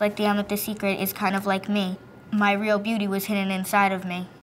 Like the Amethyst Secret is kind of like me. My real beauty was hidden inside of me.